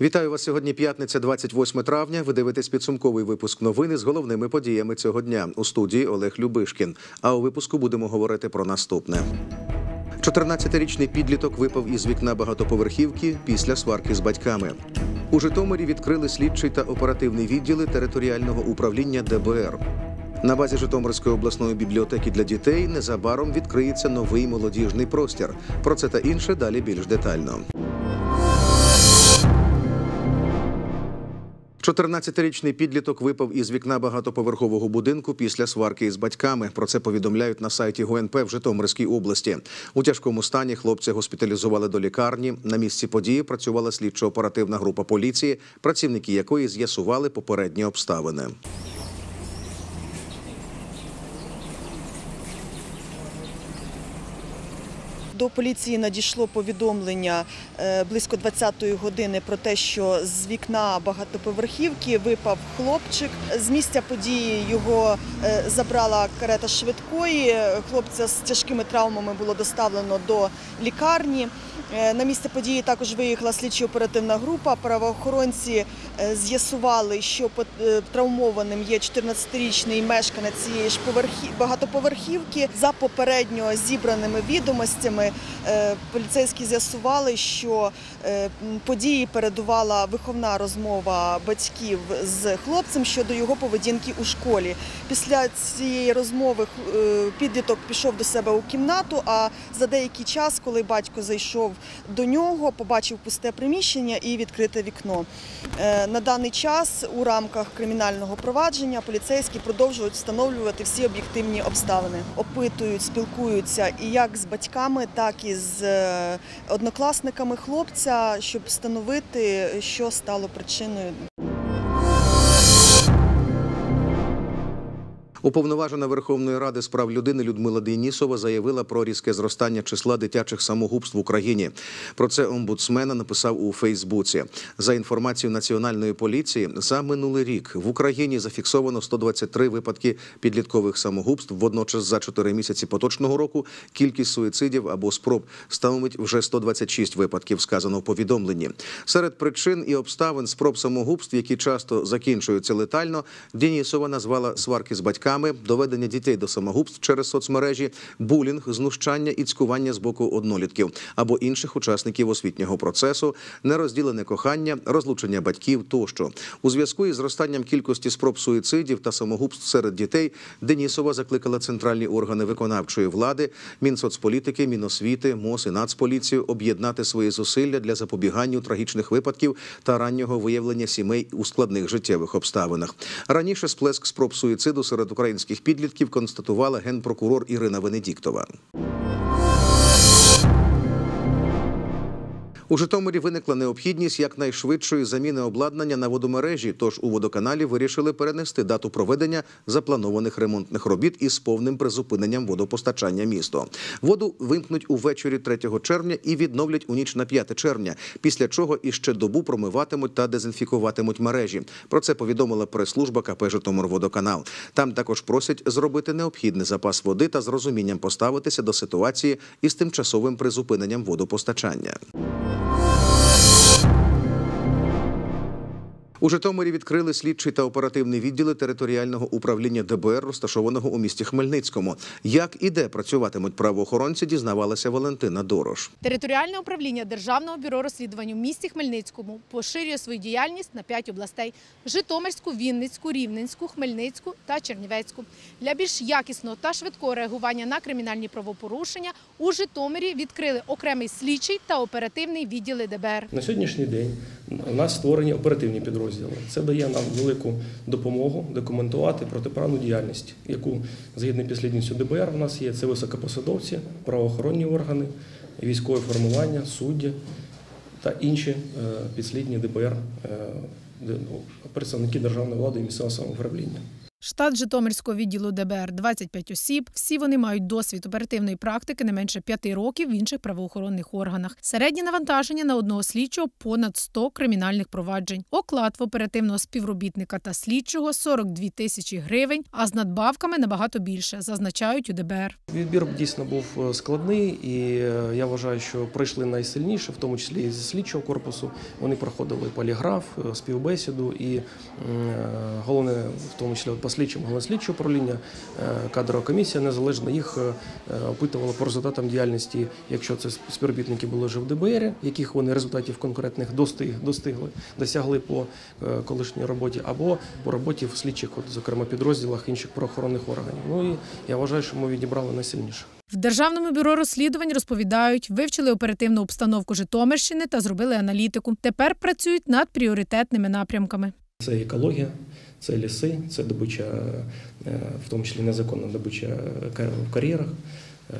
Вітаю вас сьогодні. П'ятниця, 28 травня. Ви дивитесь підсумковий випуск новини з головними подіями цього дня у студії Олег Любишкін. А у випуску будемо говорити про наступне. 14-річний підліток випав із вікна багатоповерхівки після сварки з батьками. У Житомирі відкрили слідчий та оперативний відділи територіального управління ДБР. На базі Житомирської обласної бібліотеки для дітей незабаром відкриється новий молодіжний простір. Про це та інше далі більш детально. 14-річний підліток випав із вікна багатоповерхового будинку після сварки із батьками. Про це повідомляють на сайті ГУНП в Житомирській області. У тяжкому стані хлопця госпіталізували до лікарні. На місці події працювала слідчо-оперативна група поліції, працівники якої з'ясували попередні обставини. До поліції надійшло повідомлення е, близько 20-ї години про те, що з вікна багатоповерхівки випав хлопчик. З місця події його е, забрала карета швидкої. Хлопця з тяжкими травмами було доставлено до лікарні. Е, На місце події також виїхала слідчо-оперативна група. Правоохоронці е, з'ясували, що е, травмованим є 14-річний мешканець цієї ж поверхі- багатоповерхівки. За попередньо зібраними відомостями поліцейські з'ясували, що події передувала виховна розмова батьків з хлопцем щодо його поведінки у школі. Після цієї розмови підліток пішов до себе у кімнату. А за деякий час, коли батько зайшов до нього, побачив пусте приміщення і відкрите вікно. Е, На даний час у рамках кримінального провадження поліцейські продовжують встановлювати всі об'єктивні обставини, опитують, спілкуються і як з батьками, так і з е, однокласниками хлопця, щоб встановити, що стало причиною Уповноважена Верховної Ради з прав людини Людмила Денісова заявила про різке зростання числа дитячих самогубств в Україні. Про це омбудсмена написав у Фейсбуці. За інформацією національної поліції, за минулий рік в Україні зафіксовано 123 випадки підліткових самогубств. Водночас, за 4 місяці поточного року кількість суїцидів або спроб становить вже 126 випадків. Сказано в повідомленні. Серед причин і обставин спроб самогубств, які часто закінчуються летально, Денісова назвала сварки з батьками, доведення дітей до самогубств через соцмережі, булінг, знущання і цькування з боку однолітків або інших учасників освітнього процесу, нерозділене кохання, розлучення батьків тощо. У зв'язку із зростанням кількості спроб суїцидів та самогубств серед дітей Денісова закликала центральні органи виконавчої влади, Мінсоцполітики, Міносвіти, МОЗ і Нацполіцію об'єднати свої зусилля для запобігання трагічних випадків та раннього виявлення сімей у складних життєвих обставинах. Раніше сплеск спроб суїциду серед українських підлітків констатувала генпрокурор Ірина Венедіктова. У Житомирі виникла необхідність якнайшвидшої заміни обладнання на водомережі. Тож у водоканалі вирішили перенести дату проведення запланованих ремонтних робіт із повним призупиненням водопостачання місто. Воду вимкнуть увечері 3 червня і відновлять у ніч на 5 червня. Після чого іще добу промиватимуть та дезінфікуватимуть мережі. Про це повідомила прес-служба КП «Житомирводоканал». Там також просять зробити необхідний запас води та з розумінням поставитися до ситуації із тимчасовим призупиненням водопостачання. У Житомирі відкрили слідчий та оперативний відділи територіального управління ДБР, розташованого у місті Хмельницькому. Як і де працюватимуть правоохоронці, дізнавалася Валентина Дорош. Територіальне управління Державного бюро розслідувань у місті Хмельницькому поширює свою діяльність на п'ять областей: Житомирську, Вінницьку, Рівненську, Хмельницьку та Чернівецьку. Для більш якісного та швидкого реагування на кримінальні правопорушення у Житомирі відкрили окремий слідчий та оперативний відділи ДБР. На сьогоднішній день у нас створені оперативні підрозділи. Це дає нам велику допомогу документувати протиправну діяльність, яку згідно підслідністю ДБР в нас є. Це високопосадовці, правоохоронні органи, військові формування, судді та інші е, підслідні ДБР, е, ну, представники державної влади і місцевого самоуправління. Штат Житомирського відділу ДБР 25 осіб. Всі вони мають досвід оперативної практики не менше 5 років в інших правоохоронних органах. Середнє навантаження на одного слідчого понад 100 кримінальних проваджень. Оклад в оперативного співробітника та слідчого 42 тисячі гривень, а з надбавками набагато більше, зазначають у ДБР. Відбір дійсно був е, складний, і е, я вважаю, що пройшли найсильніше, в тому числі і зі слідчого корпусу. Вони проходили поліграф, е, співбесіду, і головне, в тому числі слідчим, головне слідче управління, е, кадрова комісія незалежно їх е, опитувала по результатам діяльності, якщо це співробітники були вже в ДБР, яких вони результатів конкретних достиг, достигли, досягли по е, колишній роботі, або по роботі в слідчих, от, зокрема підрозділах інших правоохоронних органів. Ну і я вважаю, що ми відібрали найсильніше. В Державному бюро розслідувань розповідають, вивчили оперативну обстановку Житомирщини та зробили аналітику. Тепер працюють над пріоритетними напрямками. Це екологія, це ліси, це добича, е, в тому числі незаконна добича в кар'єрах, е,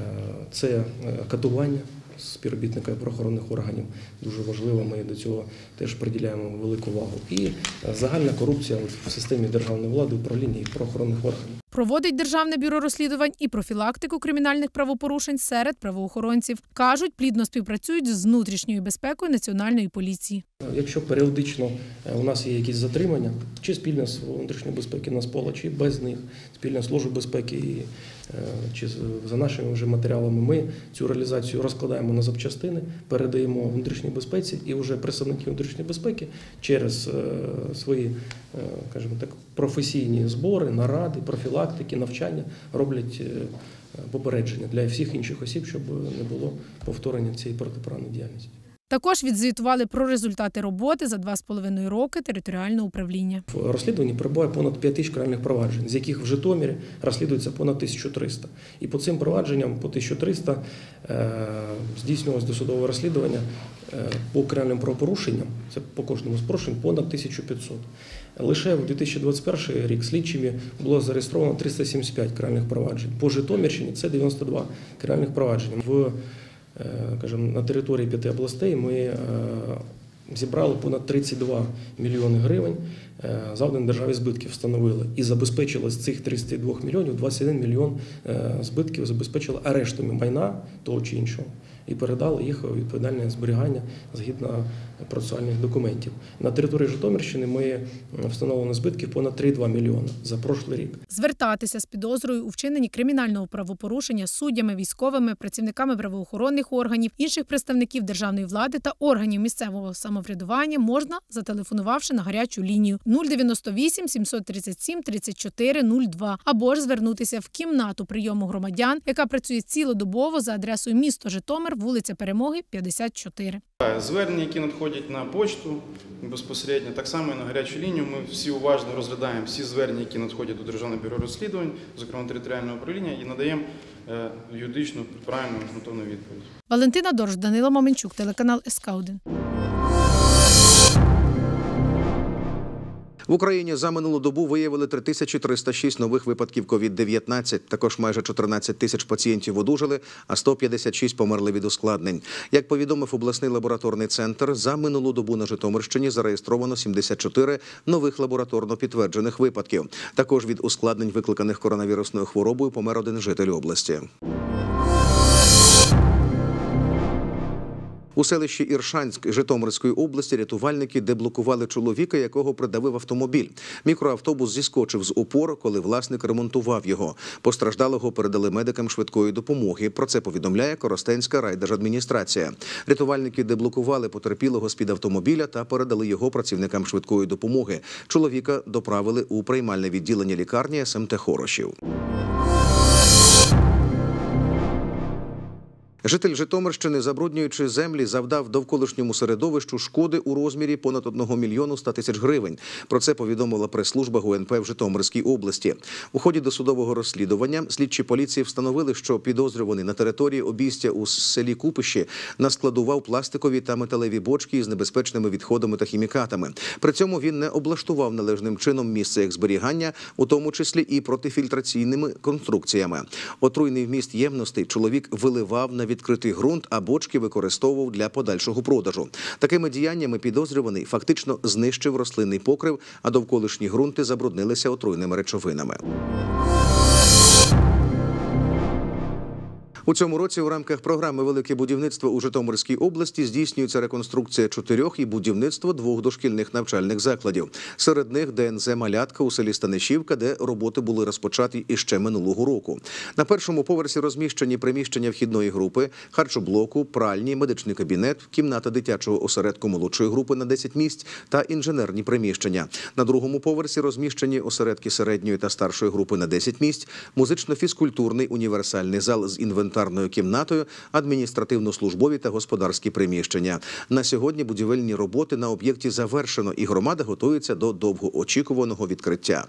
це е, катування співробітника правоохоронних органів. Дуже важливо, ми до цього теж приділяємо велику увагу. І загальна корупція в системі державної влади, управління і правоохоронних органів. Проводить Державне бюро розслідувань і профілактику кримінальних правопорушень серед правоохоронців. Кажуть, плідно співпрацюють з внутрішньою безпекою національної поліції. Якщо періодично е, у нас є якісь затримання, чи спільна з внутрішньої безпеки Нацпола, чи без них, спільна служба безпеки, е, чи за нашими вже матеріалами, ми цю реалізацію розкладаємо на запчастини, передаємо внутрішній безпеці, і вже представники внутрішньої безпеки через е, свої, скажімо так, професійні збори, наради, профілактики, навчання роблять е, попередження для всіх інших осіб, щоб не було повторення цієї протиправної діяльності. Також відзвітували про результати роботи за два з половиною роки територіального управління. В розслідуванні перебуває понад 5 тисяч кримінальних проваджень, з яких в Житомирі розслідується понад 1300. І по цим провадженням, по 1300, е, здійснювалось досудове розслідування е, по кримінальним правопорушенням, це по кожному з порушень, понад 1500. Лише в 2021 рік слідчими було зареєстровано 375 кримінальних проваджень. По Житомирщині це 92 кримінальних провадження. В е, кажемо, на території п'яти областей ми е, зібрали понад 32 мільйони гривень. е, Завдані державі збитків встановили і забезпечили з цих 32 мільйонів 21 мільйон збитків забезпечили арештами майна того чи іншого і передали їх у відповідальне зберігання згідно процесуальних документів. На території Житомирщини ми е, встановлено збитків понад 3,2 мільйона за прошлий рік. Звертатися з підозрою у вчиненні кримінального правопорушення суддями, військовими, працівниками правоохоронних органів, інших представників державної влади та органів місцевого самоврядування можна, зателефонувавши на гарячу лінію 098 737 34 02 або ж звернутися в кімнату прийому громадян, яка працює цілодобово за адресою місто Житомир, вулиця Перемоги, 54. Звернення, які надходять на почту безпосередньо, так само і на гарячу лінію. Ми всі уважно розглядаємо всі звернення, які надходять до Державного бюро розслідувань, зокрема територіального управління, і надаємо е, юридичну правильну ґрунтовну відповідь. Валентина Дорж, Данило Маменчук, телеканал СК 1 В Україні за минулу добу виявили 3306 нових випадків COVID-19. Також майже 14 тисяч пацієнтів одужали, а 156 померли від ускладнень. Як повідомив обласний лабораторний центр, за минулу добу на Житомирщині зареєстровано 74 нових лабораторно підтверджених випадків. Також від ускладнень, викликаних коронавірусною хворобою, помер один житель області. У селищі Іршанськ Житомирської області рятувальники деблокували чоловіка, якого придавив автомобіль. Мікроавтобус зіскочив з опор, коли власник ремонтував його. Постраждалого передали медикам швидкої допомоги. Про це повідомляє Коростенська райдержадміністрація. Рятувальники деблокували потерпілого з під автомобіля та передали його працівникам швидкої допомоги. Чоловіка доправили у приймальне відділення лікарні СМТ Хорошів. Житель Житомирщини, забруднюючи землі, завдав довколишньому середовищу шкоди у розмірі понад 1 мільйону 100 тисяч гривень. Про це повідомила прес-служба ГУНП в Житомирській області. У ході досудового розслідування слідчі поліції встановили, що підозрюваний на території обійстя у селі Купищі наскладував пластикові та металеві бочки із небезпечними відходами та хімікатами. При цьому він не облаштував належним чином місце їх зберігання, у тому числі і протифільтраційними конструкціями. Отруйний вміст ємностей чоловік виливав на відкритий ґрунт, а бочки використовував для подальшого продажу. Такими діяннями підозрюваний фактично знищив рослинний покрив, а довколишні ґрунти забруднилися отруйними речовинами. У цьому році в рамках програми Велике будівництво у Житомирській області здійснюється реконструкція чотирьох і будівництво двох дошкільних навчальних закладів. Серед них ДНЗ Малятка у селі Станишівка, де роботи були розпочаті іще минулого року. На першому поверсі розміщені приміщення вхідної групи, харчоблоку, пральні, медичний кабінет, кімната дитячого осередку молодшої групи на 10 місць та інженерні приміщення. На другому поверсі розміщені осередки середньої та старшої групи на 10 місць, музично-фізкультурний універсальний зал з інвентарною кімнатою, адміністративно-службові та господарські приміщення. На сьогодні будівельні роботи на об'єкті завершено, і громада готується до довгоочікуваного відкриття.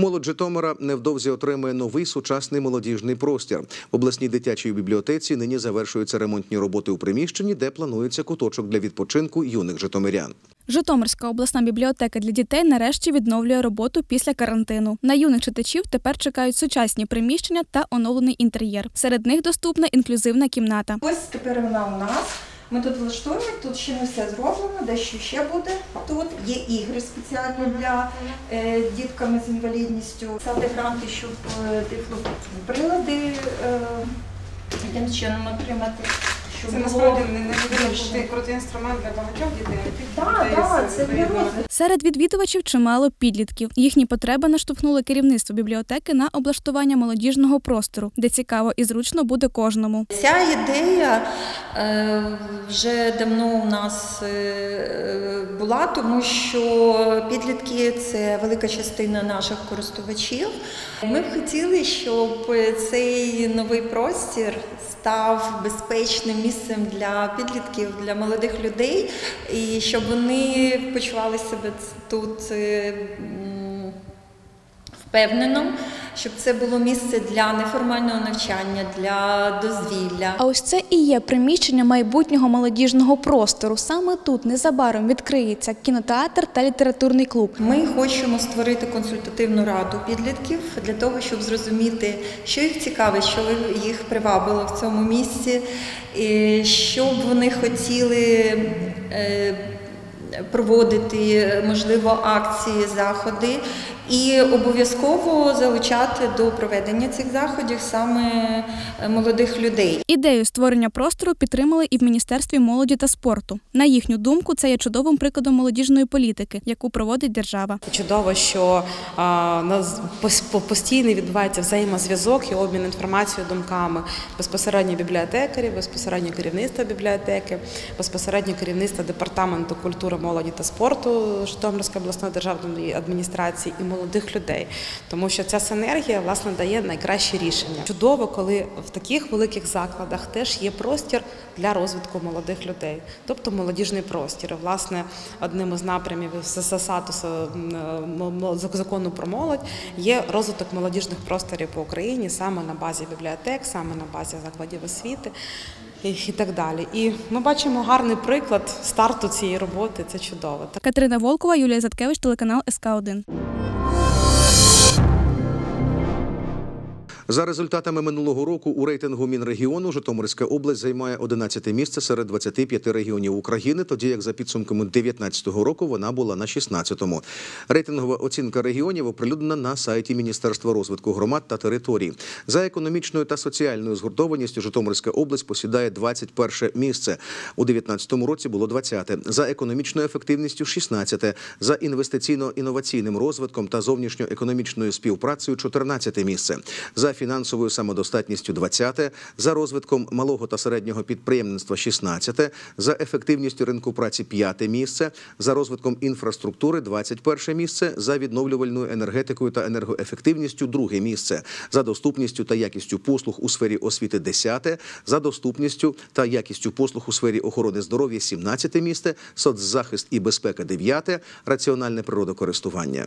Молодь Житомира невдовзі отримає новий сучасний молодіжний простір. В обласній дитячій бібліотеці нині завершуються ремонтні роботи у приміщенні, де планується куточок для відпочинку юних житомирян. Житомирська обласна бібліотека для дітей нарешті відновлює роботу після карантину. На юних читачів тепер чекають сучасні приміщення та оновлений інтер'єр. Серед них доступна інклюзивна кімната. Ось тепер вона у нас. Ми тут влаштуємо, тут ще не все зроблено, дещо ще буде тут. Є ігри спеціальні для е, дітками з інвалідністю. Сади гранти, щоб е, тифлоприлади е, яким чином отримати. Щоб Це було насправді не не крутий, інструмент для багатьох дітей. Так, дітей так, це для розвитку. Серед відвідувачів чимало підлітків. Їхні потреби наштовхнули керівництво бібліотеки на облаштування молодіжного простору, де цікаво і зручно буде кожному. Ця ідея е, вже давно у нас е, була, тому що підлітки це велика частина наших користувачів. Ми б хотіли, щоб цей новий простір став безпечним місцем для підлітків, для молодих людей, і щоб вони почували себе тут. Впевнено, щоб це було місце для неформального навчання, для дозвілля. А ось це і є приміщення майбутнього молодіжного простору. Саме тут незабаром відкриється кінотеатр та літературний клуб. Ми хочемо створити консультативну раду підлітків для того, щоб зрозуміти, що їх цікавить, що їх привабило в цьому місці, і що б вони хотіли. е, Проводити можливо акції, заходи і обов'язково залучати до проведення цих заходів саме е, молодих людей. Ідею створення простору підтримали і в міністерстві молоді та спорту. На їхню думку, це є чудовим прикладом молодіжної політики, яку проводить держава. Чудово, що нас постійно відбувається взаємозв'язок і обмін інформацією, думками безпосередньо бібліотекарів, безпосередньо керівництва бібліотеки, безпосередньо керівництва департаменту культури, молоді та спорту Житомирської обласної державної адміністрації і молодих людей, тому що ця синергія власне дає найкращі рішення. Чудово, коли в таких великих закладах теж є простір для розвитку молодих людей, тобто молодіжний простір. Власне, одним із напрямів з статусу м, м, м, закону про молодь є розвиток молодіжних просторів по Україні саме на базі бібліотек, саме на базі закладів освіти. І так далі. І ми бачимо гарний приклад старту цієї роботи. Це чудово. Катерина Волкова, Юлія Заткевич, телеканал СК 1 За результатами минулого року у рейтингу Мінрегіону Житомирська область займає 11 місце серед 25 регіонів України, тоді як за підсумками 2019 року вона була на 16-му. Рейтингова оцінка регіонів оприлюднена на сайті Міністерства розвитку громад та територій. За економічною та соціальною згуртованістю Житомирська область посідає 21 місце. У 2019 році було 20-те. За економічною ефективністю 16-те. За інвестиційно-інноваційним розвитком та зовнішньоекономічною співпрацею 14 місце. За фінансовою самодостатністю 20-те, за розвитком малого та середнього підприємництва 16-те, за ефективністю ринку праці 5 місце, за розвитком інфраструктури 21 місце, за відновлювальною енергетикою та енергоефективністю 2 місце, за доступністю та якістю послуг у сфері освіти 10, за доступністю та якістю послуг у сфері охорони здоров'я 17 місце, соцзахист і безпека 9, раціональне природокористування.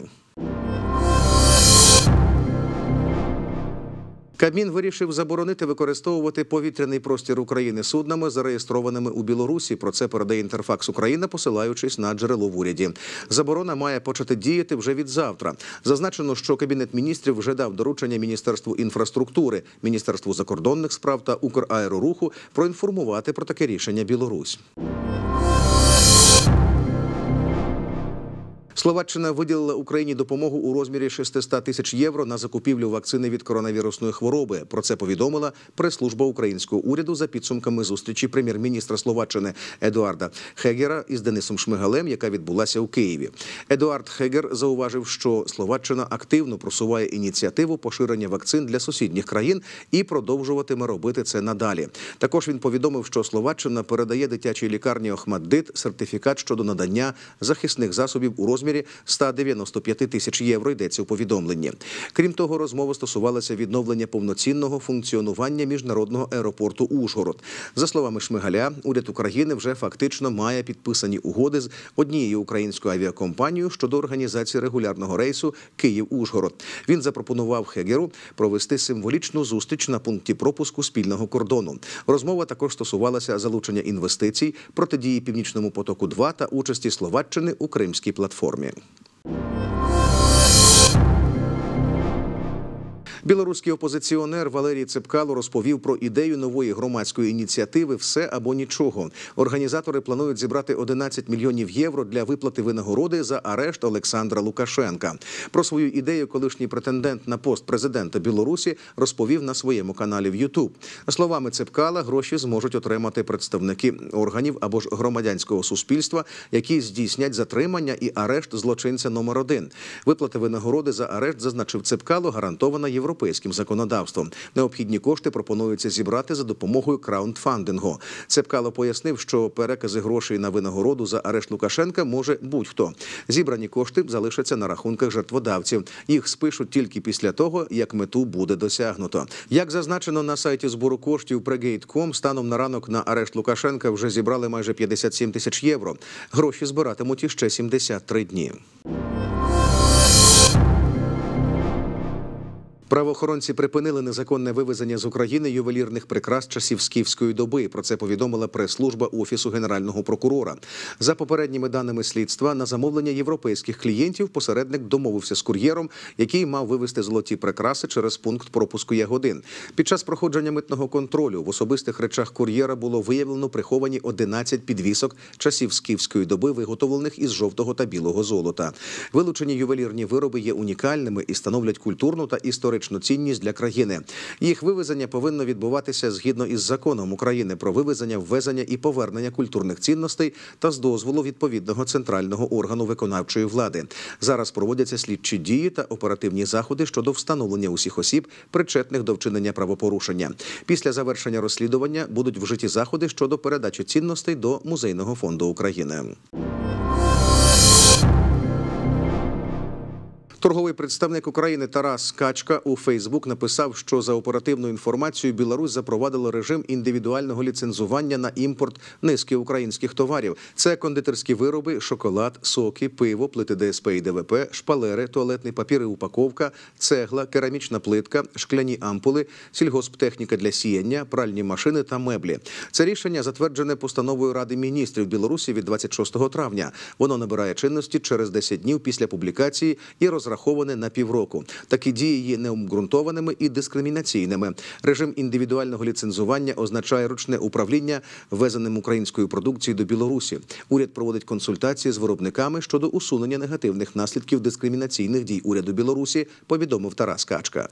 Кабмін вирішив заборонити використовувати повітряний простір України суднами, зареєстрованими у Білорусі. Про це передає Інтерфакс Україна, посилаючись на джерело в уряді. Заборона має почати діяти вже від завтра. Зазначено, що кабінет міністрів вже дав доручення Міністерству інфраструктури, Міністерству закордонних справ та Украероруху проінформувати про таке рішення Білорусь. Словаччина виділила Україні допомогу у розмірі 600 тисяч євро на закупівлю вакцини від коронавірусної хвороби. Про це повідомила прес-служба українського уряду за підсумками зустрічі прем'єр-міністра Словаччини Едуарда Хегера із Денисом Шмигалем, яка відбулася у Києві. Едуард Хегер зауважив, що Словаччина активно просуває ініціативу поширення вакцин для сусідніх країн і продовжуватиме робити це надалі. Також він повідомив, що Словаччина передає дитячій лікарні Охмаддит сертифікат щодо надання захисних засобів у розмірі 195 тисяч євро. Йдеться у повідомленні. Крім того, розмова стосувалася відновлення повноцінного функціонування міжнародного аеропорту Ужгород. За словами Шмигаля, уряд України вже фактично має підписані угоди з однією українською авіакомпанією щодо організації регулярного рейсу Київ-Ужгород. Він запропонував Хегеру провести символічну зустріч на пункті пропуску спільного кордону. Розмова також стосувалася залучення інвестицій, протидії північному потоку 2 та участі Словаччини у Кримській платформі. Nurmien. Білоруський опозиціонер Валерій Цепкало розповів про ідею нової громадської ініціативи Все або нічого. Організатори планують зібрати 11 мільйонів євро для виплати винагороди за арешт Олександра Лукашенка. Про свою ідею колишній претендент на пост президента Білорусі розповів на своєму каналі в Ютуб. Словами Цепкала, гроші зможуть отримати представники органів або ж громадянського суспільства, які здійснять затримання і арешт злочинця номер один. Виплата винагороди за арешт зазначив Цепкало, гарантована європейським законодавством. Необхідні кошти пропонується зібрати за допомогою краундфандингу. Цепкало пояснив, що перекази грошей на винагороду за арешт Лукашенка може будь-хто. Зібрані кошти залишаться на рахунках жертводавців. Їх спишуть тільки після того, як мету буде досягнуто. Як зазначено на сайті збору коштів Pregate.com, станом на ранок на арешт Лукашенка вже зібрали майже 57 тисяч євро. Гроші збиратимуть іще 73 дні. Правоохоронці припинили незаконне вивезення з України ювелірних прикрас часів скіфської доби. Про це повідомила прес-служба офісу генерального прокурора. За попередніми даними слідства, на замовлення європейських клієнтів посередник домовився з кур'єром, який мав вивезти золоті прикраси через пункт пропуску Ягодин. Під час проходження митного контролю в особистих речах кур'єра було виявлено приховані 11 підвісок часів скіфської доби, виготовлених із жовтого та білого золота. Вилучені ювелірні вироби є унікальними і становлять культурну та історичну цінність для країни. Їх вивезення повинно відбуватися згідно із законом України про вивезення, ввезення і повернення культурних цінностей та з дозволу відповідного центрального органу виконавчої влади. Зараз проводяться слідчі дії та оперативні заходи щодо встановлення усіх осіб, причетних до вчинення правопорушення. Після завершення розслідування будуть вжиті заходи щодо передачі цінностей до музейного фонду України. Торговий представник України Тарас Качка у Фейсбук написав, що за оперативною інформацією Білорусь запровадила режим індивідуального ліцензування на імпорт низки українських товарів. Це кондитерські вироби, шоколад, соки, пиво, плити ДСП і ДВП, шпалери, туалетний папір і упаковка, цегла, керамічна плитка, шкляні ампули, сільгосптехніка для сіяння, пральні машини та меблі. Це рішення затверджене постановою Ради міністрів Білорусі від 26 травня. Воно набирає чинності через 10 днів після публікації і розраховане на півроку. Такі дії є необґрунтованими і дискримінаційними. Режим індивідуального ліцензування означає ручне управління ввезеним українською продукцією до Білорусі. Уряд проводить консультації з виробниками щодо усунення негативних наслідків дискримінаційних дій уряду Білорусі. Повідомив Тарас Качка.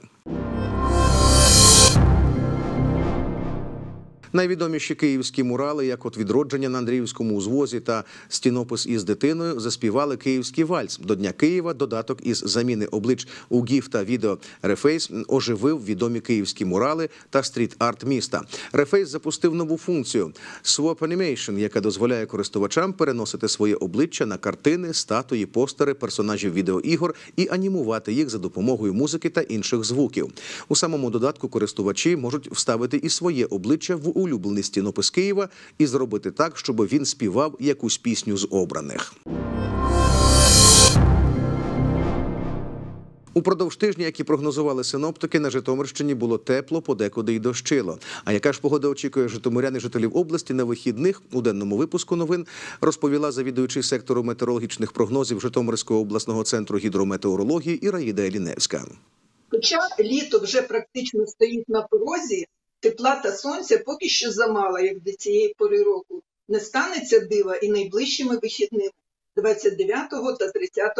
Найвідоміші київські мурали, як от відродження на Андріївському узвозі та стінопис із дитиною, заспівали київський вальс. До Дня Києва додаток із заміни облич у гіф та відео Reface оживив відомі київські мурали та стріт-арт міста. Reface запустив нову функцію Swap Animation, яка дозволяє користувачам переносити своє обличчя на картини, статуї, постери, персонажів відеоігор і анімувати їх за допомогою музики та інших звуків. У самому додатку користувачі можуть вставити і своє обличчя в улюблений стінопис Києва і зробити так, щоб він співав якусь пісню з обраних. Упродовж тижня, як і прогнозували синоптики, на Житомирщині було тепло, подекуди й дощило. А яка ж погода очікує житомирян і жителів області на вихідних у денному випуску новин розповіла завідуючий сектору метеорологічних прогнозів Житомирського обласного центру гідрометеорології Іраїда Еліневська. Хоча літо вже практично стоїть на порозі, тепла та сонця поки що замало, як до цієї пори року. Не станеться дива і найближчими вихідними 29 та 30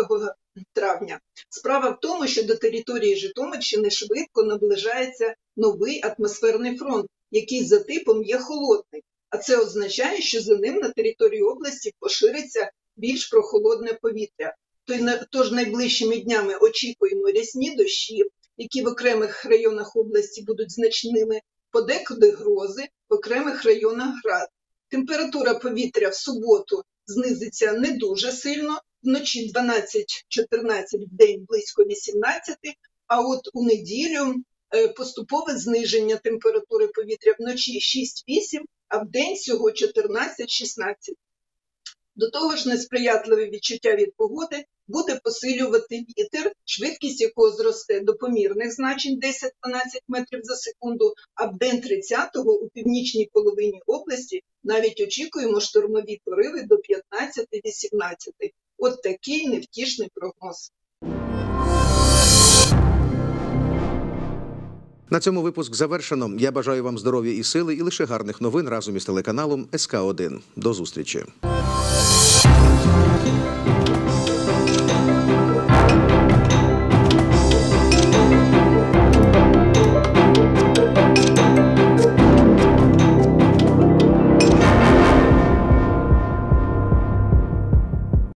травня. Справа в тому, що до території Житомирщини швидко наближається новий атмосферний фронт, який за типом є холодний. А це означає, що за ним на території області пошириться більш прохолодне повітря. Тож найближчими днями очікуємо рясні дощі, які в окремих районах області будуть значними, подекуди грози, в окремих районах град. Температура повітря в суботу знизиться не дуже сильно, вночі 12-14, в день близько 18, а от у неділю е, поступове зниження температури повітря вночі 6-8, а в день всього 14-16. До того ж, несприятливе відчуття від погоди буде посилювати вітер, швидкість якого зросте до помірних значень 10-12 метрів за секунду, а в день 30-го у північній половині області навіть очікуємо штормові пориви до 15-18. От такий невтішний прогноз. На цьому випуск завершено. Я бажаю вам здоров'я і сили, і лише гарних новин разом із телеканалом СК 1 До зустрічі.